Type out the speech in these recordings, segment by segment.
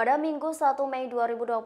Pada Minggu 1 Mei 2022,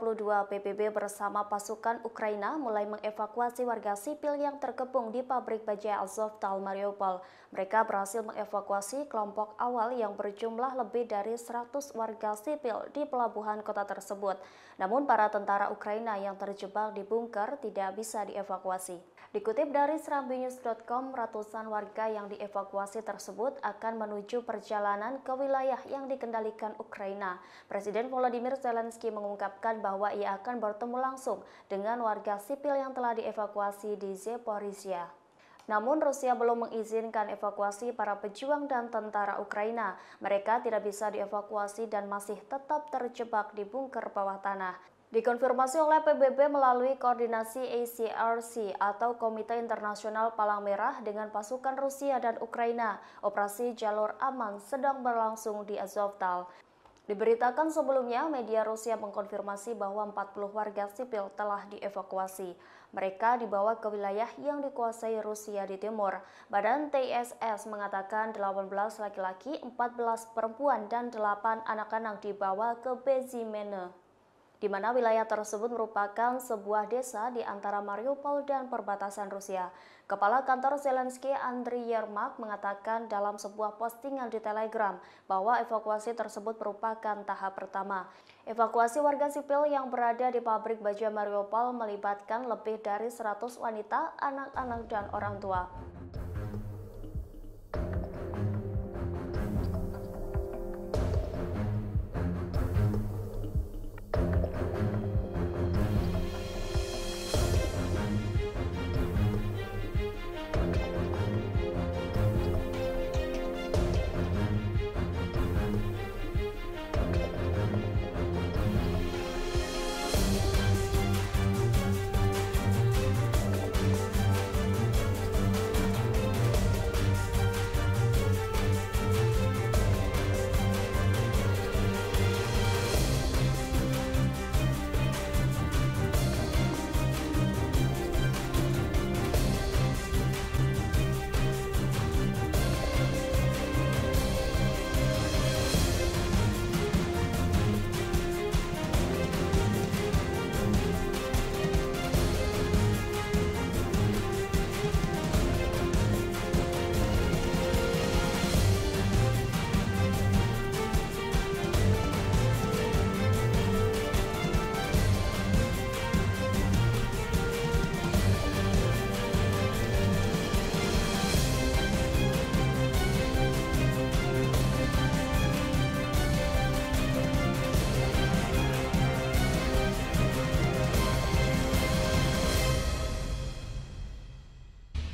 PBB bersama pasukan Ukraina mulai mengevakuasi warga sipil yang terkepung di pabrik baja Azovstal Mariupol. Mereka berhasil mengevakuasi kelompok awal yang berjumlah lebih dari 100 warga sipil di pelabuhan kota tersebut. Namun para tentara Ukraina yang terjebak di bunker tidak bisa dievakuasi. Dikutip dari serambinews.com, ratusan warga yang dievakuasi tersebut akan menuju perjalanan ke wilayah yang dikendalikan Ukraina. Presiden Volodymyr Zelensky mengungkapkan bahwa ia akan bertemu langsung dengan warga sipil yang telah dievakuasi di Zaporizhia. Namun Rusia belum mengizinkan evakuasi para pejuang dan tentara Ukraina. Mereka tidak bisa dievakuasi dan masih tetap terjebak di bunker bawah tanah. Dikonfirmasi oleh PBB melalui koordinasi ACRC atau Komite Internasional Palang Merah dengan pasukan Rusia dan Ukraina. Operasi Jalur Aman sedang berlangsung di Azovstal. Diberitakan sebelumnya, media Rusia mengkonfirmasi bahwa 40 warga sipil telah dievakuasi. Mereka dibawa ke wilayah yang dikuasai Rusia di timur. Badan TSS mengatakan 18 laki-laki, 14 perempuan, dan 8 anak-anak dibawa ke Bezimene di mana wilayah tersebut merupakan sebuah desa di antara Mariupol dan perbatasan Rusia. Kepala kantor Zelensky Andriy Yermak mengatakan dalam sebuah postingan di Telegram bahwa evakuasi tersebut merupakan tahap pertama. Evakuasi warga sipil yang berada di pabrik baja Mariupol melibatkan lebih dari 100 wanita, anak-anak, dan orang tua.